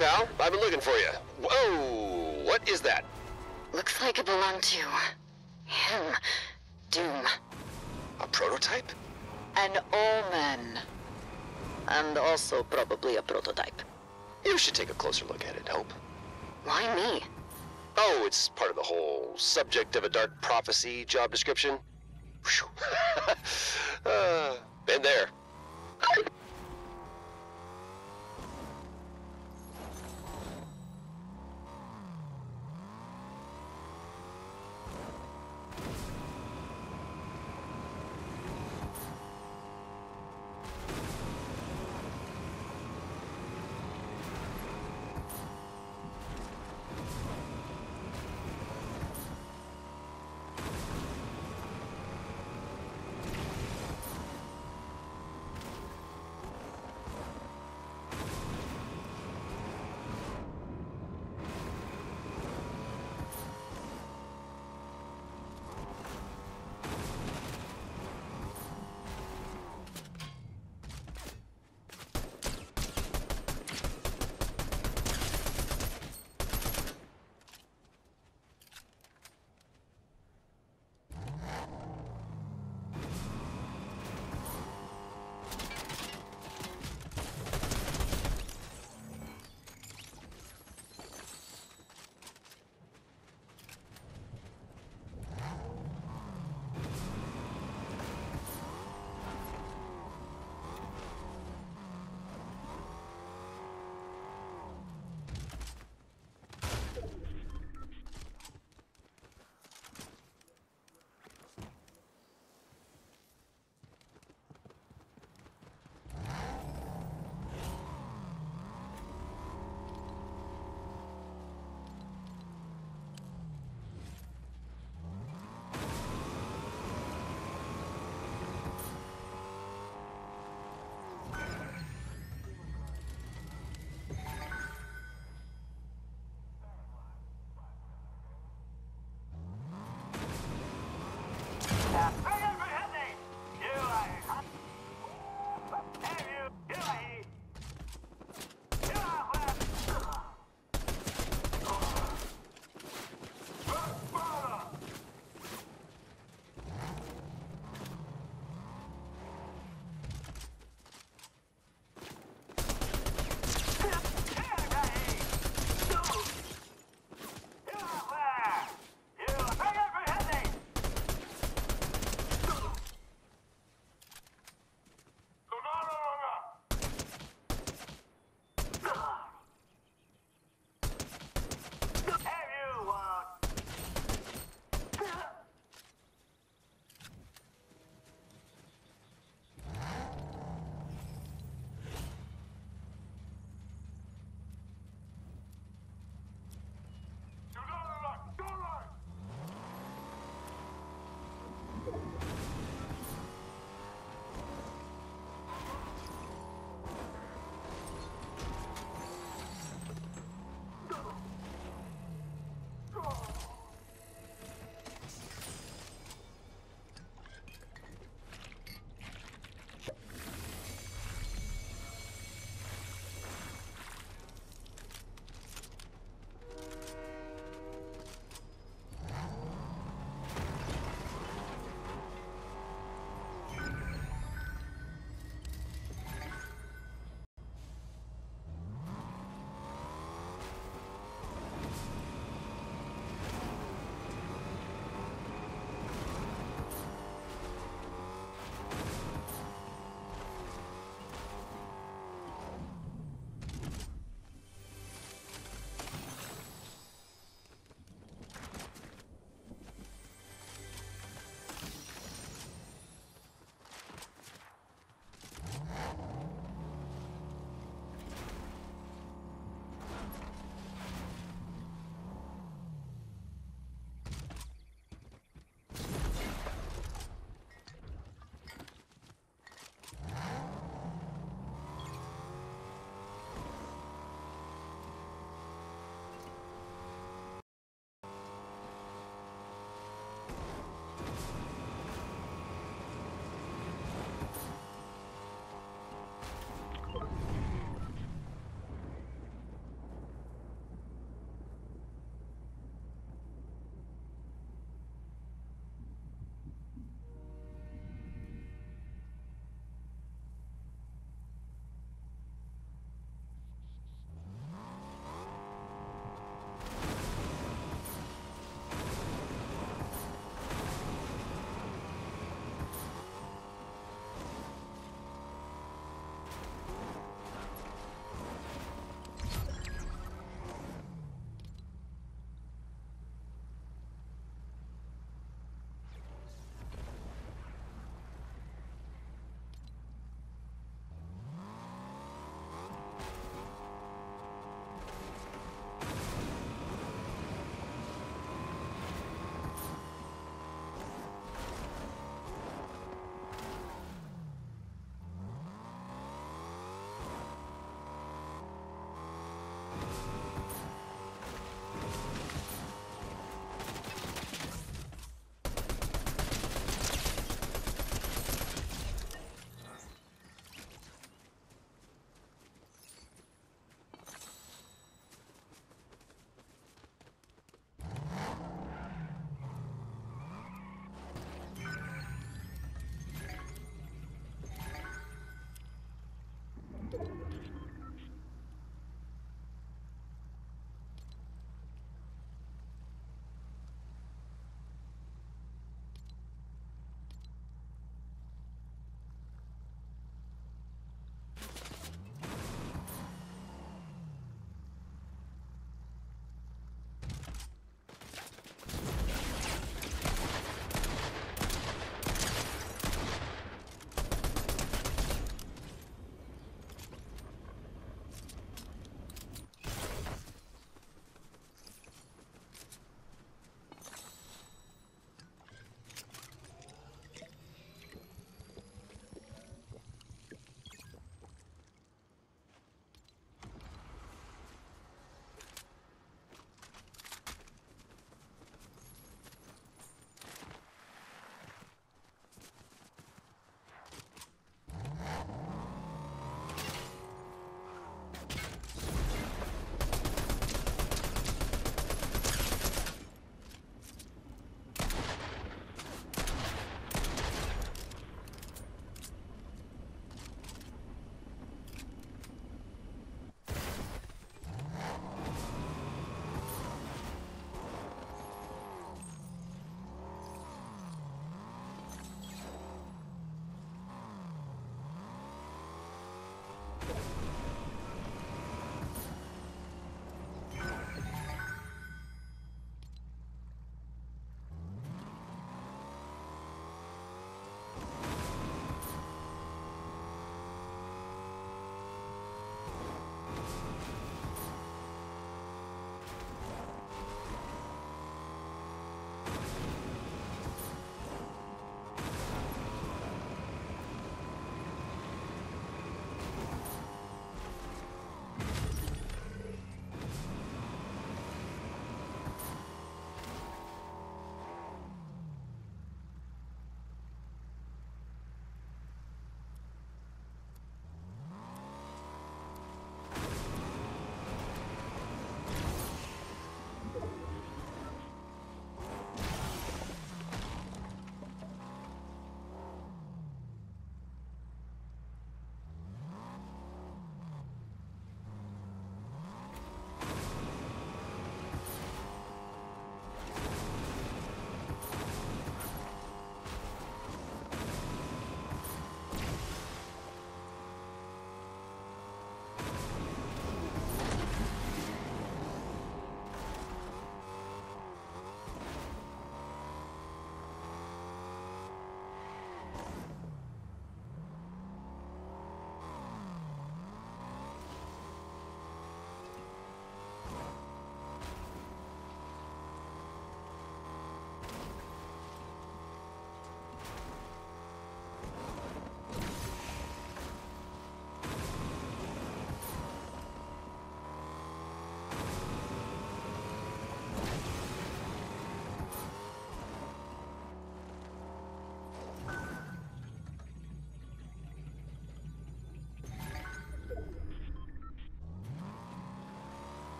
pal. I've been looking for you. Whoa! What is that? Looks like it belonged to him. Doom. A prototype? An omen. And also probably a prototype. You should take a closer look at it, Hope. Why me? Oh, it's part of the whole subject of a dark prophecy job description. Uh, been there.